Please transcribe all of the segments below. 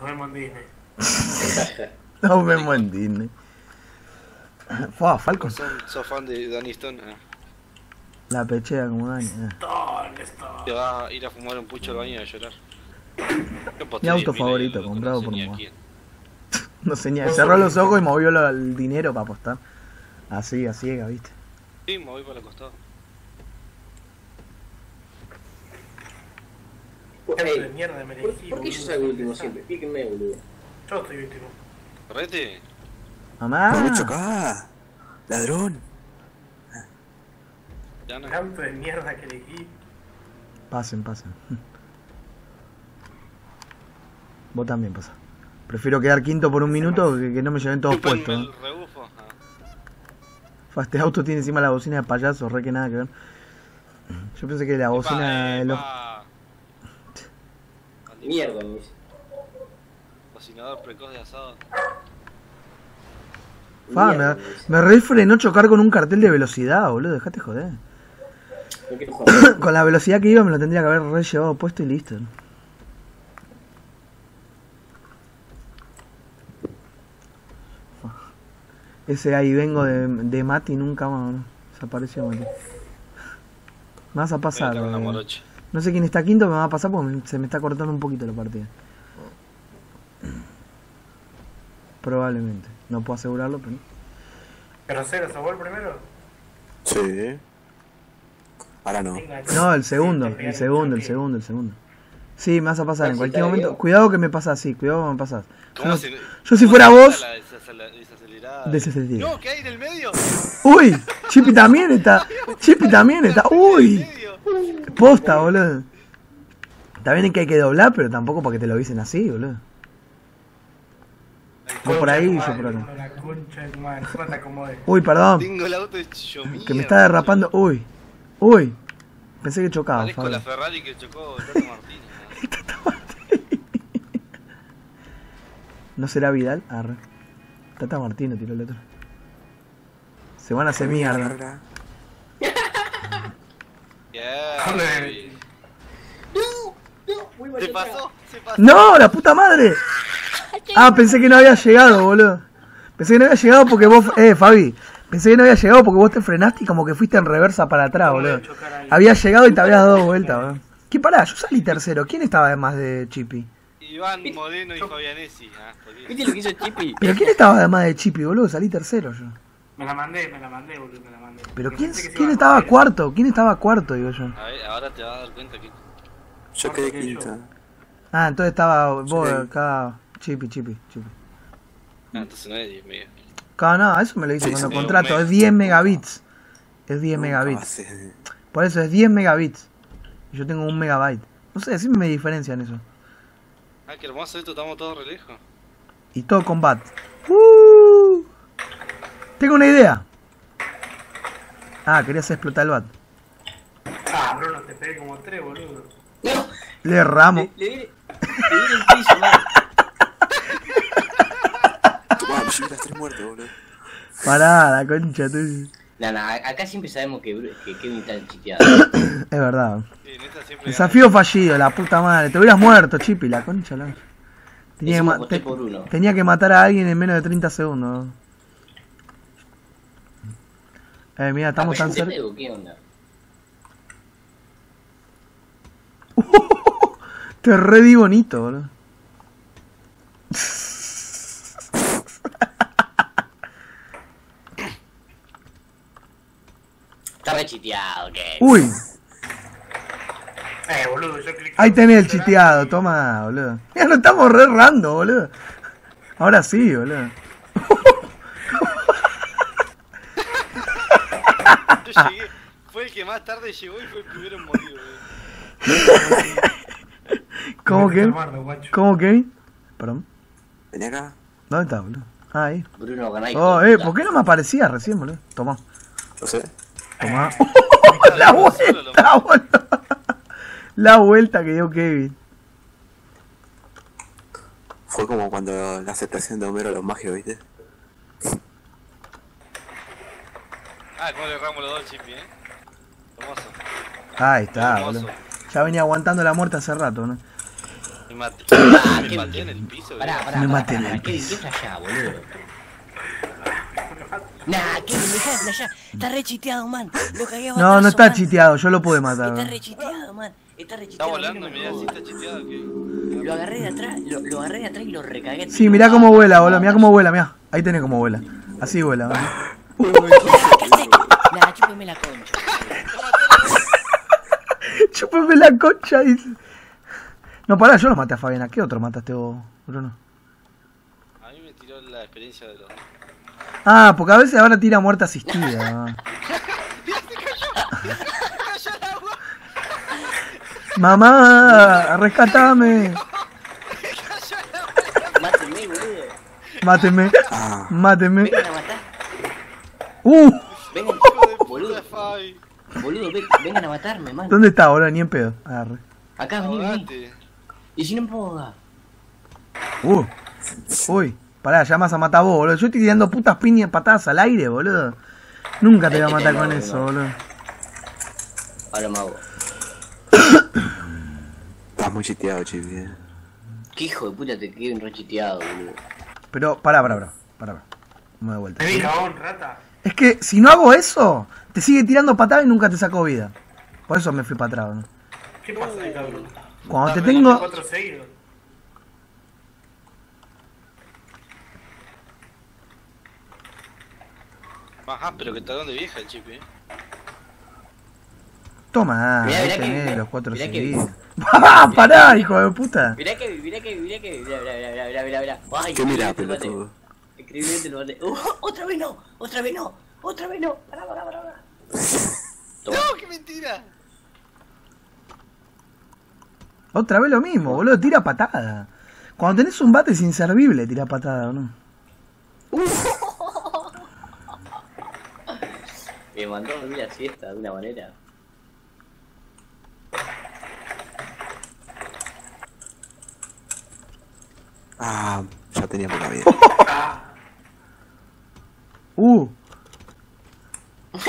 Nos vemos en Disney. Nos vemos en Disney. Fua, Falcon. Sos fan de Danny Stone. La pechea como Dani. eh. ¿Dónde está? Te vas a ir a fumar un pucho al baño y a llorar. Mi auto 10.000 favorito, comprado no sé por mamá. No señal. Cerró los ojos y movió el dinero para apostar. Así, a ciega, viste. Sí, me voy para el costado. De ¿por, qué yo salgo último siempre? Píquenme, boludo. Yo estoy último. ¿Correte? Mamá. No me chocá. Ladrón. Ya no. Auto de mierda que elegí. Pasen, pasen. Vos también pasa. Prefiero quedar quinto por un minuto que, que no me lleven todos puestos. Ah. Fa, Este auto tiene encima la bocina de payaso, re que nada que ver. Yo pensé que la bocina de los... Mierda, me dice. Cocinador precoz de asado. Fa, me, Mierda, me dice. me re frenó chocar con un cartel de velocidad, boludo, dejate joder. No quiero joder. Con la velocidad que iba me lo tendría que haber re llevado puesto y listo. Ese ahí vengo de, de Mati nunca más, ¿no? Desapareció Mati. Me vas a pasar. Voy No sé quién está quinto, me va a pasar porque se me está cortando un poquito la partida. Probablemente. No puedo asegurarlo, pero... Cero, ¿se el primero? Sí. Ahora no. No, el segundo, el segundo, el segundo, el segundo. Sí, me vas a pasar en Maxi, cualquier ¿está momento. Cuidado que me pasas, sí, cuidado que me pasas. Yo, ¿Cómo no- se- yo si fuera vos... desacelerada? Desacelerada. No, ¿qué hay en el medio? Uy, Chippy también está. Chippy también está. ¿En Uy? Posta, boludo. También es que hay que doblar, pero tampoco para que te lo avisen así, boludo. Vos por ahí y yo por acá. La concha de madre. Uy, perdón, Tengo el auto hecho mierda. que me está derrapando. Uy, uy. Pensé que chocaba, Parezco la Fabio. Ferrari que chocó Tato Martínez. ¿No será Vidal? Arre. Tata Martino tiró el otro. Se van a hacer mierda. Muy ¿Se pasó? ¿Se pasó? ¡No! ¡La puta madre! Ah, pensé que no había llegado, boludo. Pensé que no había llegado porque vos. Eh, Fabi. Pensé que no había llegado porque vos te frenaste y como que fuiste en reversa para atrás, No boludo. Había llegado y te habías dado vuelta, boludo. ¿Qué pará? Yo salí tercero. ¿Quién estaba además de Chippy? Iván Moreno y Fabianesi. Ah, ¿Viste lo que hizo Chippy? ¿Pero quién estaba además de Chippy, boludo? Salí tercero yo. Me la mandé, me la mandé, boludo, me la mandé. ¿Pero quién, quién estaba cuarto? ¿Quién estaba cuarto, digo yo? A ver, ahora te vas a dar cuenta que. Yo quedé quinto. Ah, entonces estaba vos Sí. acá. Chippy, Chippy, Chippy. Ah, entonces no es 10 mega. Claro, no, eso me lo dice Sí, cuando sí, contrato. Es 10 megabits. Es 10 megabits. Hace- Por eso es 10 megabits. Y Yo tengo un megabyte. No sé, decime me diferencia en eso. Ah, qué hermoso esto, estamos todos re lejos. Y todo combat. ¡Uh! Tengo una idea. Ah, querías explotar el bat. Ah, Bruno, te pegué como tres, boludo. No, Le le, ramo. le, di- le di el piso, man. Tomá, me las tres muertes, boludo. Pará, la concha tuya. No, no, acá siempre sabemos que, que Kevin está chiteado. Es verdad. Sí, en esta siempre. Desafío fallido, la puta madre. Te hubieras muerto, Chipi, la concha. La... Tenía, que te- por uno. tenía que matar a alguien en menos de 30 segundos. Eh, mira, estamos Ah, tan yo te cerca. ¿Qué onda? Te re di bonito, boludo. Está re chiteado, ¿qué? Uy, Eh, boludo, yo cliqué. ahí tenés el chiteado, toma, boludo. Ya lo estamos re errando, boludo. Ahora sí, boludo. Yo llegué. Fue el que más tarde llegó y fue el primero en morir, boludo. ¿Cómo que? ¿Cómo que? Perdón. Vení acá. ¿Dónde está, boludo? Ah, ahí. Bruno. Oh, eh, ¿por qué no me aparecía recién, boludo? Toma, Yo sé. toma. La vuelta, boludo. La vuelta que dio Kevin. Fue como cuando la aceptación de Homero a los magios, ¿viste? Ah, cómo le erramos los dos chipi, eh. Hermoso. Ahí está, Hermoso. boludo. Ya venía aguantando la muerte hace rato, ¿no? Me maté. Ah, Me qué- pateé en el piso. Pará, boludo. pará, Me pará, maté en pará, el piso. ¿qué flashá, boludo? Nah, Kevin, dejá de. Está re chiteado, man. Lo cagué a No, no batazo, está man. chiteado, yo lo pude matar. Está re chiteado, man. Está re Está chiteado. volando, mirá, si jodas. está chiteado, ¿qué? Lo agarré de atrás, lo, lo agarré de atrás y lo recagué. Sí, mirá cómo vuela, boludo, mirá cómo vuela, mirá. Ahí tenés cómo vuela. Así vuela, boludo. Nah, chúpeme la concha. Chúpame la concha, dice. No, pará, yo lo maté a Fabiana. ¿Qué otro mataste vos, Bruno? A mí me tiró la experiencia de los. Ah, porque a veces ahora tira muerte asistida. ¿no? Mamá, rescatame. Mátenme, boludo. Máteme. Ah, Máteme. Uh, Vengan, boludo. Boludo, ve- vengan a matarme, man. ¿dónde está, boludo? Ni en pedo. Agarre. Acá, vení, vení. Y si no empoga. Uh. Uy, pará, vas a matar vos, boludo. Yo estoy tirando putas piñas patadas al aire, boludo. Nunca te voy a matar con eso, boludo. Ahora me hago. estás muy chiteado, chipi. eh. Qué hijo de puta te un rechiteado, boludo. Pero, pará, pará, pará. Pará, pará. Me doy vuelta. Vení, cagón, rata. Es que si no hago eso, te sigue tirando patadas y nunca te saco vida. Por eso me fui para atrás, ¿no? ¿Qué pasa ahí, cabrón? Cuando te Dame, tengo... Ajá, pero que talón de vieja el chip, eh. Toma, Mirá, ahí mirá que- tenés los cuatro mirá que- seguidos. ¡Ah, pará, hijo de puta! Mirá que, mirá que, mirá que, mirá, mirá, mirá, mirá, mirá, mirá. Ay, ¿Qué lo maté. pelotudo? Increíblemente lo maté. Uh, otra vez no, otra vez no, otra vez no. Pará, pará, pará, pará. Toma. ¡No, qué mentira! Otra vez lo mismo, boludo, tira patada. Cuando tenés un bate es inservible, tira patada, ¿no? Me mandó a dormir la siesta de una manera. Ah, ya tenía poca vida. ¡Uh!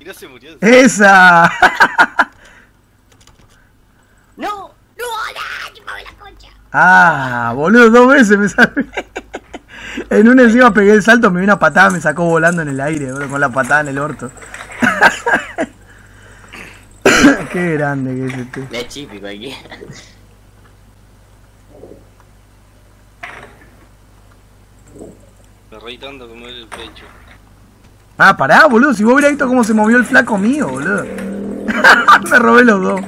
Y no se murió. ¡Esa! ¡No! ¡No! ¡No! ¡Chupame la concha! ¡Ah! Boludo, dos veces me salvé. En una encima pegué el salto, me dio una patada, me sacó volando en el aire, boludo, con la patada en el orto. Qué grande que es este. La chipi cualquiera. Me reí tanto como él el pecho. Ah, pará, boludo, si vos hubieras visto cómo se movió el flaco mío, boludo. me robé los dos.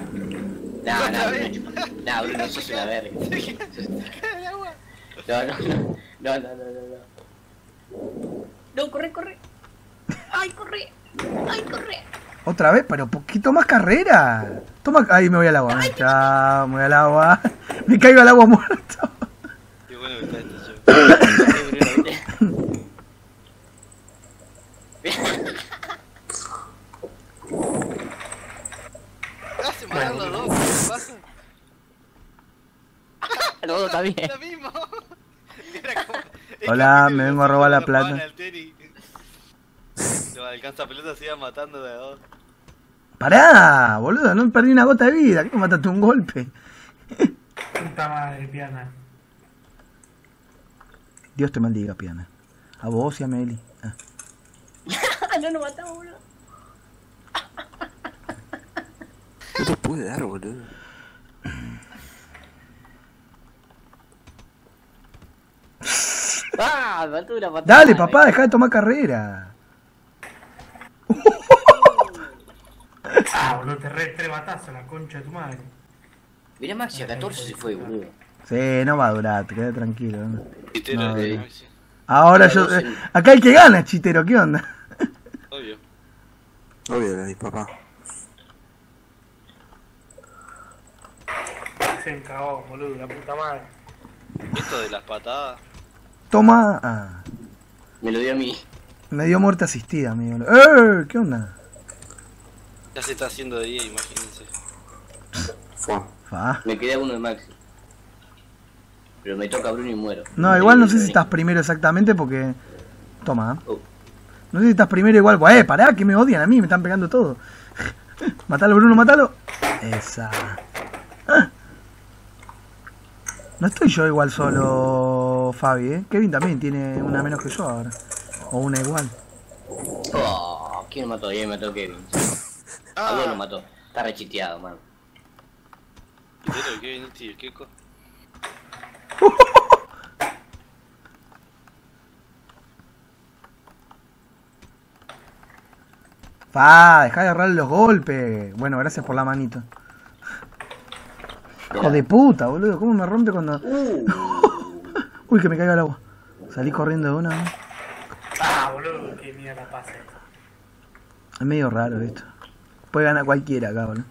Nah, nah, Bruno, nah, Bruno, sos una verga. No, no, no, no, no, no, no. No, corre, corre. Ay, corre. Ay, corre. Otra vez, pero poquito más carrera. Toma, ahí me voy al agua. Chao, me voy al agua. Me caigo al agua muerto. Qué bueno que está este Hace matar los dos, ¿qué pasa? Los dos también. Lo mismo. Era como- es Hola, me vengo a robar la plata. Lo alcanza pelota se iba matando de a dos. Pará, boludo, no perdí una gota de vida. ¿Qué me mataste un golpe? Puta madre, piana. Dios te maldiga, piana. A vos y a Meli. Ah. No nos matamos, boludo. No te pude dar, boludo. Ah, me mató una patada. Dale, papá, deja de tomar carrera. Ah, boludo, te re tres batazos, la concha de tu madre. Mirá Maxi, a 14 se fue, boludo. Sí, no va a durar, te quedé tranquilo. ¿no? Chitero No, de eh. Maxi. Ahora yo. eh, acá el que gana, chitero, ¿qué onda? Obvio. De mi papá. Se me cagó, boludo, la puta madre. Esto de las patadas. Toma. Ah, Me lo dio a mí. me dio muerte asistida, amigo. ¡Eh! ¿Qué onda? Ya se está haciendo de día, imagínense. Fue. Fa. Me quedé a uno de Maxi. Pero me toca Bruno y muero. No, igual no sé si estás primero exactamente porque. Toma. Oh. No sé si estás primero igual. Eh, pará, que me odian a mí, me están pegando todo. matalo, Bruno, matalo. Esa. Ah. No estoy yo igual solo, Fabi, ¿eh? Kevin también tiene una menos que yo ahora. O una igual. Oh, ¿quién lo mató? Ya me mató Kevin. A vos lo Ah, mató. Está rechiteado, man. pero que viniste, ¿qué co? Fa, dejá de agarrarle los golpes. Bueno, gracias por la manito. Hijo de puta, boludo. ¿Cómo me rompe cuando.? Uy, que me caiga el agua. Salí corriendo de una. ¿no? Ah, boludo, qué mierda pasa esto. Es medio raro esto. Puede ganar cualquiera acá, boludo.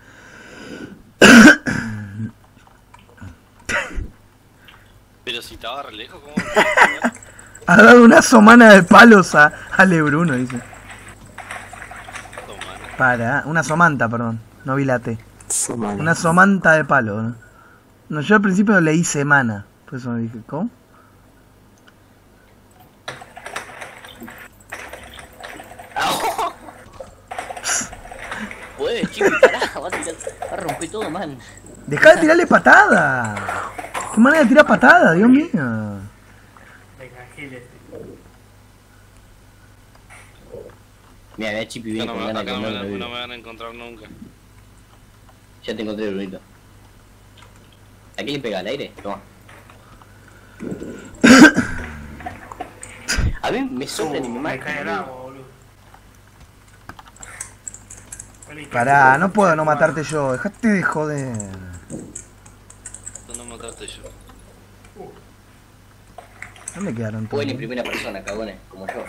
Pero si estaba re lejos, ¿cómo? Ha dado una somana de palos a, a Lebruno, dice. Para, una somanta, perdón. No vi la T. Una somanta de palo, ¿no? No, yo al principio leí semana. Por eso me dije, ¿cómo? Puedes, chico, pará, va a, tirar, va a romper todo, man. Dejá de tirarle patada. ¿Qué manera de tirar patada, Dios mío? Venga. Mira, mira, Chipi Acá viene no, con me, ganas no, me, no me van a encontrar nunca. Ya te encontré, Brunito. ¿A quién le pega al aire? Toma. A mí me soplan y me Me cae el agua, boludo. Pará, no puedo no matarte yo. Dejate de joder. No mataste yo. ¿Dónde quedaron todos? Pueden en primera persona, cagones, como yo.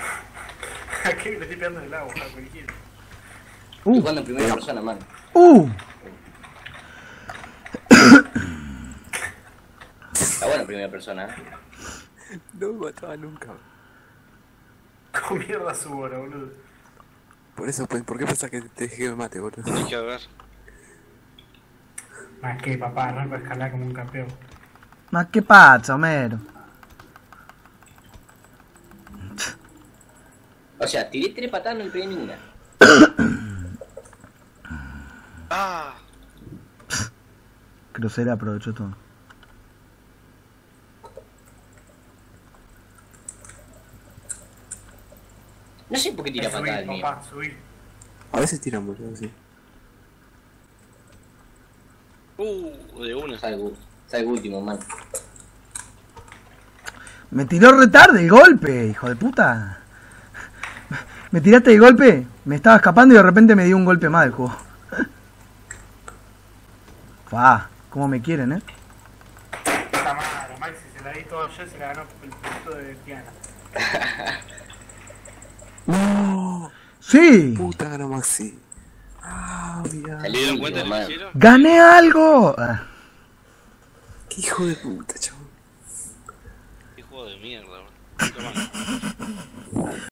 ¿A qué le estoy pegando en el agua? Cualquiera. Estoy Uh, jugando en primera persona, man. uh. Está bueno en primera persona, ¿eh? No me mataba nunca. Con mierda su hora, boludo. Por eso, pues, ¿por qué pensás que te dejé que me mate, boludo? Tienes que ver. Más que papá, arranco a escalar como un campeón. Ma che pazzo, Homero. O sea, tiré tres patadas, no le pegué ninguna. Ah, Crucera aprovechó todo. No sé por qué tira patada mío. A veces tiran, boludo, sí. uh, de una. Salgo, salgo último, man. Me tiró retarde el golpe, hijo de puta. Me tiraste el golpe, me estaba escapando y de repente me dio un golpe más del juego. Fa, cómo me quieren, eh. Puta madre, Maxi se la di todo yo, se la ganó el punto de Tiana. ¡No! Sí, Puta, ganó Maxi. Ah, mira. Salí ¿Se dieron último, cuenta de lo que man. hicieron? gané algo. Ah, Qué hijo de puta, chaval. Qué juego de mierda, bro.